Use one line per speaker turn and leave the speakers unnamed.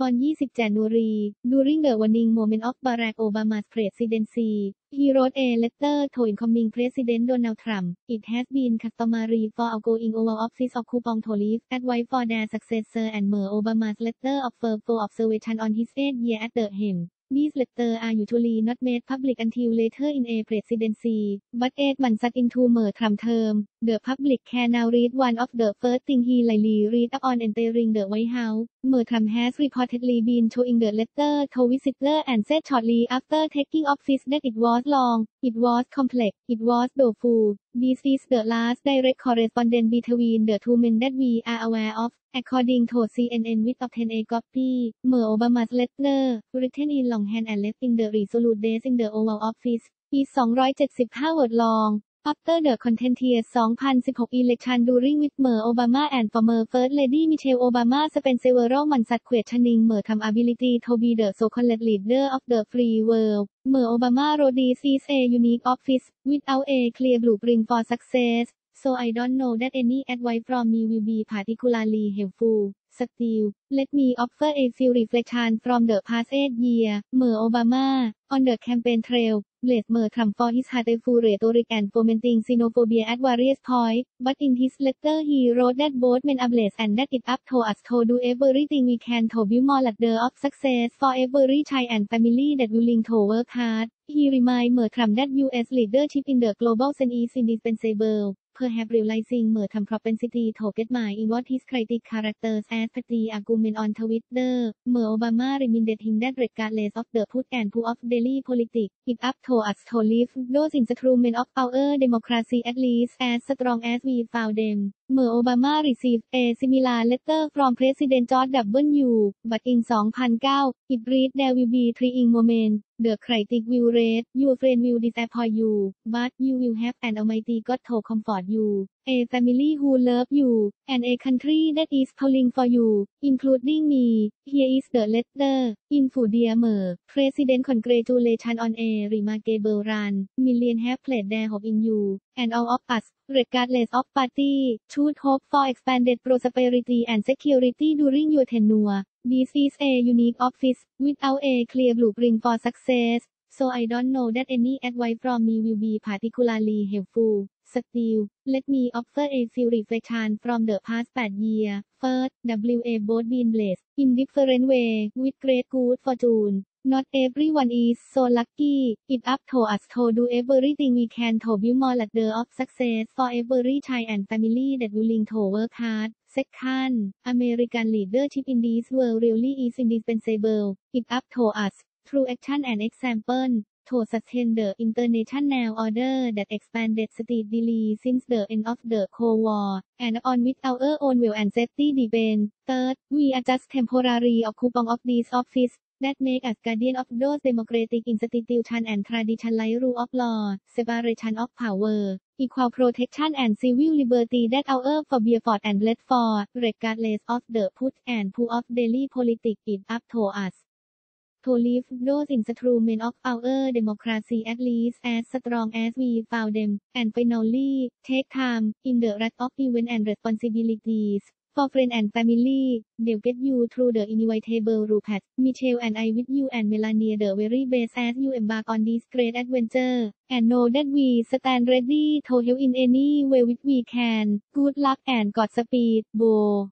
ปอน20 January, during the warning moment of Barack Obama's presidency, he wrote a letter to incoming President Donald Trump. It has been customary for outgoing Oval Office occupants to leave advice for their successor and Mer Obama's letter of for observation on his eighth year at the helm. These letters are usually not made public until later in a presidency, but eight months into Mer Trump term, the public can now read one of the first things he likely read upon entering the White House. Mer Trump has reportedly been showing the letter to visitors and said shortly after taking office that it was long, it was complex, it was doleful. This is the last direct correspondence between the two men that we are aware of. According to CNN with obtained a copy, Mer Obama's letter, written in longhand and left in the resolute desk in the Oval Office, is 275 word long. After the contentious 2016 election during which Mer Obama and former First Lady Michelle Obama spent several months questioning Mer Trump's ability to be the so-called leader of the free world, Mer Obama wrote this is a unique office, without a clear blueprint for success. So I don't know that any advice from me will be particularly helpful. Still, let me offer a few reflections from the past eight years. Mer Obama, on the campaign trail, blazed Mer Trump for his hateful rhetoric and fomenting xenophobia at various points, but in his letter he wrote that both men are blessed and that it up to us to do everything we can to build more ladder of success for every child and family that willing to work hard. He reminded Mer Trump that U.S. leadership in the global scene is indispensable perhaps realizing Mer Trump's propensity to get my in what his critic characters as petty argument on Twitter, Mer Obama reminded him that regardless of the put and pull of daily politics, it up to us to live those instruments of our democracy at least as strong as we found them. Mer Obama received a similar letter from President George W. But in 2009, it read there will be trying moment The critic will rate, your friend will disappoint you, but you will have an almighty God to comfort you, a family who love you, and a country that is calling for you, including me. Here is the letter. In dear Mer, President congratulations on a remarkable run. Millions have placed their hope in you, and all of us, regardless of party, should hope for expanded prosperity and security during your tenure. This is a unique office, without a clear blueprint for success, so I don't know that any advice from me will be particularly helpful. Still, let me offer a few reflections from the past 8 years. First, WA both been blessed, in different way, with great good fortune. Not everyone is so lucky. It up to us to do everything we can to build more ladder of success for every child and family that willing to work hard. Second, American leadership in this world really is indispensable. It up to us, through action and example, to sustain the international order that expanded steadily since the end of the Cold War, and on with our own will and safety depend. Third, we are just temporary occupant of this office, that make us guardian of those democratic institutions and tradition like rule of law, separation of power, equal protection and civil liberty that our forbid for and for, regardless of the put and pull of daily politics it up to us. To live those instruments of our democracy at least as strong as we found them, and finally, take time, in the rush of events and responsibilities, for friends and family, they'll get you through the inevitable route path. Michelle and I with you and Melania the very best as you embark on this great adventure. And know that we stand ready to help in any way which we can. Good luck and Godspeed, Bo.